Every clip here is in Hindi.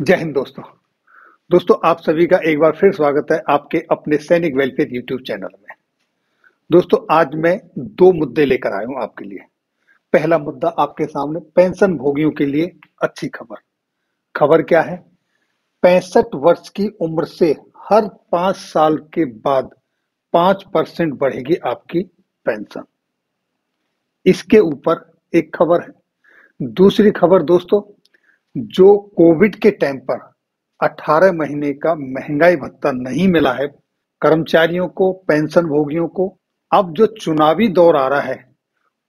जय हिंद दोस्तों। दोस्तों, आप सभी का एक बार फिर स्वागत है आपके अपने सैनिक वेलफेयर यूट्यूब चैनल में। दोस्तों, आज मैं दो मुद्दे लेकर आया हूँ आपके लिए। पहला मुद्दा आपके सामने, पेंशन भोगियों के लिए अच्छी खबर। खबर क्या है? पैंसठ वर्ष की उम्र से हर पाँच साल के बाद पाँच परसेंट बढ़ेगी आपकी पेंशन। इसके ऊपर एक खबर है। दूसरी खबर दोस्तों जो कोविड के टाइम पर 18 महीने का महँगाई भत्ता नहीं मिला है, कर्मचारियों को पेंशन भोगियों को, अब जो चुनावी दौर आ रहा है,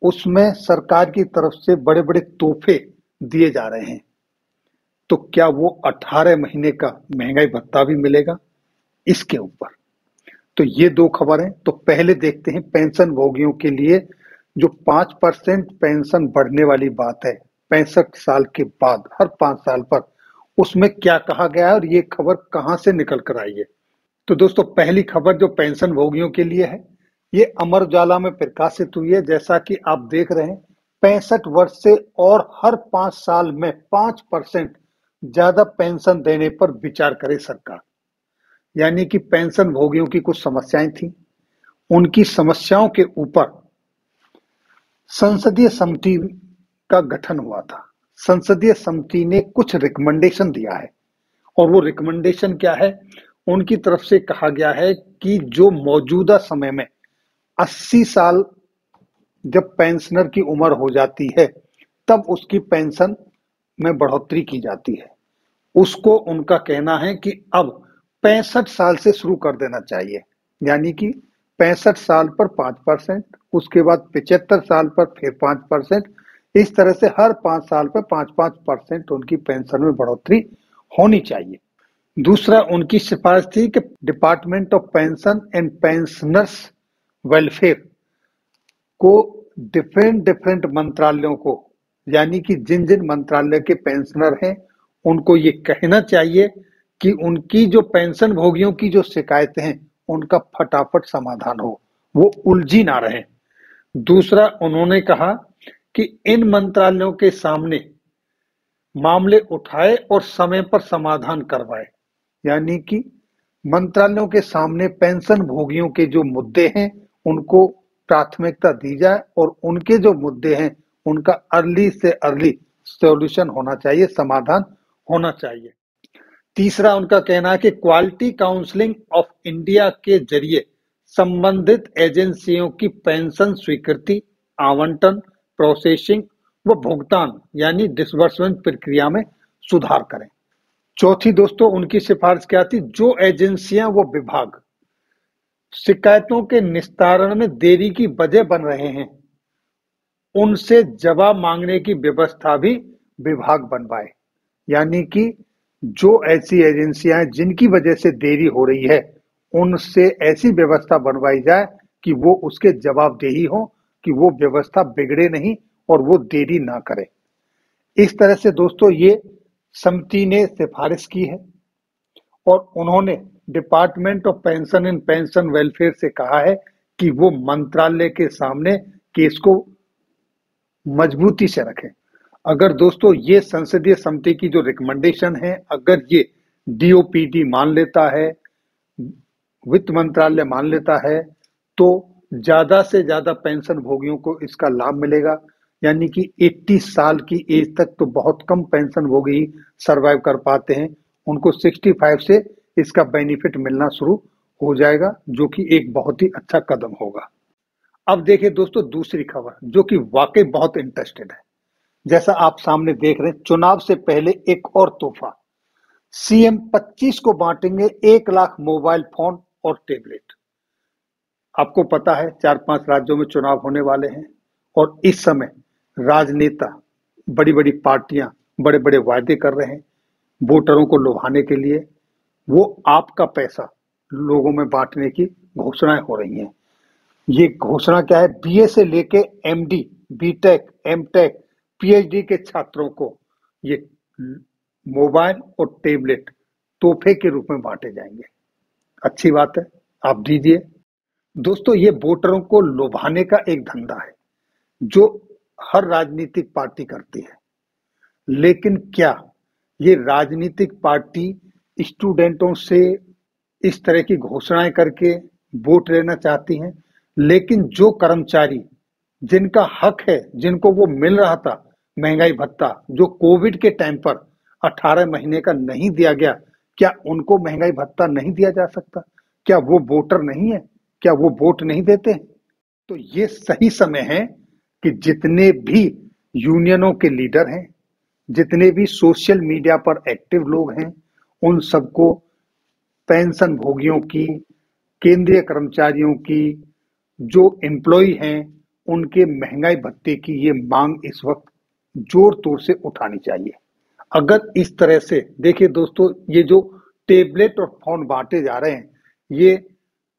उसमें सरकार की तरफ़ से बड़े बड़े तोहफे दिए जा रहे हैं। तो क्या वो 18 महीने का महँगाई भत्ता भी मिलेगा? इसके ऊपर। तो ये दो खबर तो पहले देखते हैं पेंशन भोगियों के लिए जो पाँच परसेंट पेंशन बढ़ने वाली बात है। पैंसठ साल के बाद, हर पाँच साल पर, उसमें क्या कहा गया है और ये खबर कहाँ से निकल कर आई है? तो दोस्तों, पहली खबर जो पेंशन भोगियों के लिए है, ये अमर उजाला में प्रकाशित हुई है। जैसा कि आप देख रहे हैं, पैंसठ वर्ष से और हर पाँच साल में पाँच परसेंट ज़्यादा पेंशन देने पर विचार करे सरकार। यानी कि पेंशन भोगियों की कुछ समस्याएँ थी। उनकी समस्याओं के ऊपर संसदीय समिति का गठन हुआ था। संसदीय समिति ने कुछ रिकमेंडेशन दिया है। और वो रिकमेंडेशन क्या है? उनकी तरफ़ से कहा गया है कि जो मौजूदा समय में 80 साल जब पेंशनर की उम्र हो जाती है, तब उसकी पेंशन में बढ़ोतरी की जाती है। उसको उनका कहना है कि अब पैंसठ साल से शुरू कर देना चाहिए। यानी कि पैंसठ साल पर पाँच परसेंट, उसके बाद पिचहत्तर साल पर फिर पाँच परसेंट इस तरह से हर पाँच साल पर पाँच पाँच परसेंट उनकी पेंशन में बढ़ोतरी होनी चाहिए। दूसरा, उनकी सिफारिश थी कि department of pension and pensioners welfare को डिफरेंट डिफरेंट मंत्रालयों को, यानी कि जिन जिन मंत्रालय के पेंशनर हैं, उनको ये कहना चाहिए कि उनकी जो पेंशन भोगियों की जो शिकायतें हैं, उनका फटाफट समाधान हो, वो उलझी ना रहे। दूसरा, उन्होंने कहा कि इन मंत्रालयों के सामने मामले उठाए और समय पर समाधान करवाए। यानी कि मंत्रालयों के सामने पेंशन भोगियों के जो मुद्दे हैं, उनको प्राथमिकता दी जाए और उनके जो मुद्दे हैं, उनका अर्ली से अर्ली सॉल्यूशन होना चाहिए, समाधान होना चाहिए। तीसरा उनका कहना है कि क्वालिटी काउंसलिंग ऑफ़ इंडिया के ज़रिए संबंधित एजेंसियों की पेंशन स्वीकृति, आवंटन प्रोसेसिंग व भुगतान, यानी डिसबर्समेंट प्रक्रिया में सुधार करें। चौथी दोस्तों, उनकी सिफारिश क्या थी? जो एजेंसियाँ व विभाग शिकायतों के निस्तारण में देरी की वजह बन रहे हैं, उनसे जवाब मांगने की व्यवस्था भी विभाग बनवाए। यानी कि जो ऐसी एजेंसियाँ जिनकी वजह से देरी हो रही है, उनसे ऐसी व्यवस्था बनवाई जाए कि वो उसके जवाबदेही हो कि वो व्यवस्था बिगड़े नहीं और वो देरी ना करे। इस तरह से दोस्तों ये समिति ने सिफारिश की है और उन्होंने department of pension and pension welfare से कहा है कि वो मंत्रालय के सामने केस को मजबूती से रखें। अगर दोस्तों ये संसदीय समिति की जो रिकमेंडेशन है, अगर ये डीओपीडी मान लेता है, वित्त मंत्रालय मान लेता है तो ज़्यादा से ज़्यादा पेंशन भोगियों को इसका लाभ मिलेगा। यानी कि 80 साल की एज तक तो बहुत कम पेंशन भोगी सरवाइव कर पाते हैं। उनको 65 से इसका बेनिफिट मिलना शुरू हो जाएगा, जो कि एक बहुत ही अच्छा कदम होगा। अब देखिए दोस्तों, दूसरी खबर, जो कि वाकई बहुत इंटरेस्टेड है। जैसा आप सामने देख रहे हैं, चुनाव से पहले एक और तोहफा। सीएम 25 को बांटेंगे एक लाख मोबाइल फ़ोन और टेबलेट। आपको पता है चार पाँच राज्यों में चुनाव होने वाले हैं और इस समय राजनेता बड़ी बड़ी पार्टियाँ बड़े बड़े वायदे कर रहे हैं वोटरों को लुभाने के लिए। वो आपका पैसा लोगों में बांटने की घोषणाएँ हो रही हैं। ये घोषणा क्या है? बीए से लेके एमडी बीटेक एमटेक पीएचडी के छात्रों को ये मोबाइल और टेबलेट तोहफे के रूप में बांटे जाएँगे। अच्छी बात है, आप दीजिए। दोस्तों, ये वोटरों को लुभाने का एक धंधा है, जो हर राजनीतिक पार्टी करती है। लेकिन क्या ये राजनीतिक पार्टी स्टूडेंटों से इस तरह की घोषणाएँ करके वोट लेना चाहती हैं? लेकिन जो कर्मचारी, जिनका हक है, जिनको वो मिल रहा था, महँगाई भत्ता, जो कोविड के टाइम पर 18 महीने का नहीं दिया गया, क्या उनको महँगाई भत्ता नहीं दिया जा सकता? क्या वो वोटर नहीं है? क्या वो वोट नहीं देते? तो ये सही समय है कि जितने भी यूनियनों के लीडर हैं, जितने भी सोशल मीडिया पर एक्टिव लोग हैं, उन सबको पेंशन भोगियों की, केंद्रीय कर्मचारियों की, जो एम्प्लॉय हैं, उनके महँगाई भत्ते की ये मांग इस वक्त ज़ोर तोर से उठानी चाहिए। अगर इस तरह से, देखिए दोस्तों, ये जो टेबलेट और फ़ोन बांटे जा रहे हैं, ये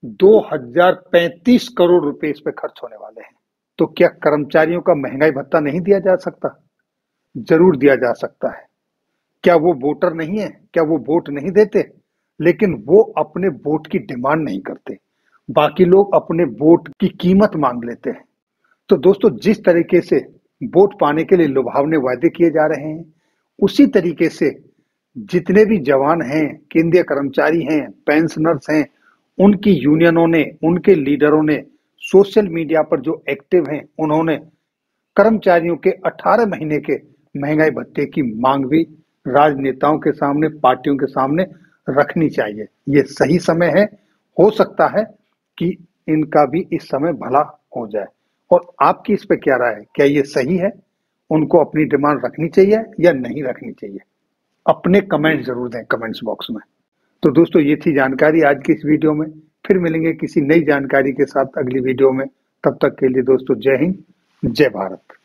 2035 करोड़ रुपए इस पर खर्च होने वाले हैं। तो क्या कर्मचारियों का महँगाई भत्ता नहीं दिया जा सकता? ज़रूर दिया जा सकता है। क्या वो वोटर नहीं है? क्या वो वोट नहीं देते? लेकिन वो अपने वोट की डिमांड नहीं करते। बाकी लोग अपने वोट की कीमत मांग लेते हैं। तो दोस्तों, जिस तरीके से वोट पाने के लिए लुभावने वायदे किए जा रहे हैं, उसी तरीके से जितने भी जवान हैं, केंद्रीय कर्मचारी हैं, पेंशनर्स हैं उनकी यूनियनों ने, उनके लीडरों ने, सोशल मीडिया पर जो एक्टिव हैं, उन्होंने कर्मचारियों के 18 महीने के महँगाई भत्ते की मांग भी राजनेताओं के सामने, पार्टियों के सामने रखनी चाहिए। ये सही समय है। हो सकता है कि इनका भी इस समय भला हो जाए। और आपकी इस पे क्या राय है? क्या ये सही है? उनको अपनी डिमांड रखनी चाहिए या नहीं रखनी चाहिए? अपने कमेंट ज़रूर दें कमेंट्स बॉक्स में। तो दोस्तों, ये थी जानकारी आज की इस वीडियो में। फिर मिलेंगे किसी नई जानकारी के साथ अगली वीडियो में। तब तक के लिए दोस्तों, जय हिंद, जय भारत।